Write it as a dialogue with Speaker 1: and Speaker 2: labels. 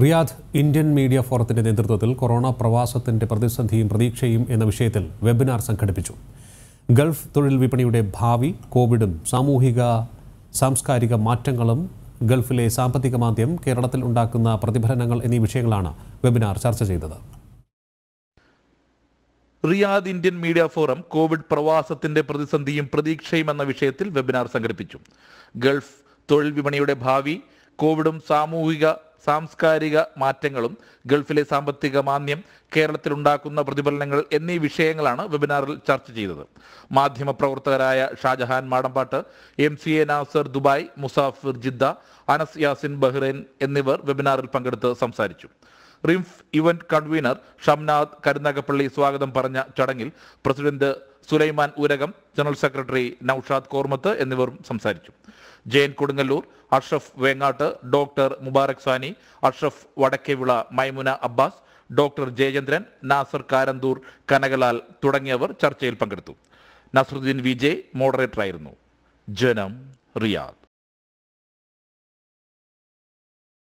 Speaker 1: Riyadh Indian media ഫോറത്തിന്റെ നേതൃത്വത്തിൽ corona പ്രവാസത്തിന്റെ പ്രതിസന്ധിയും പ്രതീക്ഷയും എന്ന വിഷയത്തിൽ വെബിനാർ സംഘടിപ്പിച്ചു. ഗൾഫ് തൊഴിൽ വിപണിയുടെ ഭാവി കോവിഡും സാമൂഹിക സാംസ്കാരിക മാറ്റങ്ങളും ഗൾഫിലെ സാമ്പത്തിക മാന്ദ്യം കേരളത്തിൽ ഉണ്ടാക്കുന്ന പ്രതിഫലനങ്ങൾ എന്നീ വിഷയങ്ങളാണ് വെബിനാർ ചർച്ച ചെയ്തത്.
Speaker 2: Riyadh Indian media forum Covid പ്രവാസത്തിന്റെ പ്രതിസന്ധിയും പ്രതീക്ഷയും എന്ന വിഷയത്തിൽ വെബിനാർ സംഘടിപ്പിച്ചു. ഗൾഫ് തൊഴിൽ വിപണിയുടെ ഭാവി കോവിഡും സാമൂഹിക സാംസ്കാരിക മാറ്റങ്ങളും ഗൾഫിലെ സാമ്പത്തിക മാന്ദ്യം കേരളത്തിൽ ഉണ്ടാക്കുന്ന പ്രതിഫലനങ്ങൾ എന്നീ വിഷയങ്ങളാണ് വെബിനാറിൽ ചർച്ച ചെയ്തത്. മാധ്യമപ്രവർത്തകരായ Shajahan Madampattu M C A Nasar Dubai Musafir Jeddah Anas Yasin Bahrain എന്നിവർ വെബിനാറിൽ പങ്കെടുത്ത് സംസാരിച്ചു. RIMF event convener Shamnath Karunagappally സ്വാഗതം പറഞ്ഞ ചടങ്ങിൽ president Sulaiman Oorakam general secretary Noushad Kormath എന്നിവരും സംസാരിച്ചു. ജയൻ കൊടുങ്ങല്ലൂർ അഷ്റഫ് വേങ്ങാട്ട് ഡോക്ടർ മുബാറക് സാനി അഷ്റഫ് വടക്കേവിള മൈമുന അബ്ബാസ് ഡോക്ടർ ജയചന്ദ്രൻ നാസർ കാരന്തൂർ കനകലാൽ തുടങ്ങിയവർ ചർച്ചയിൽ പങ്കെടുത്തു. നസറുദ്ദീൻ വിജയ് മോഡറേറ്ററായിരുന്നു ജനം റിയാദ്.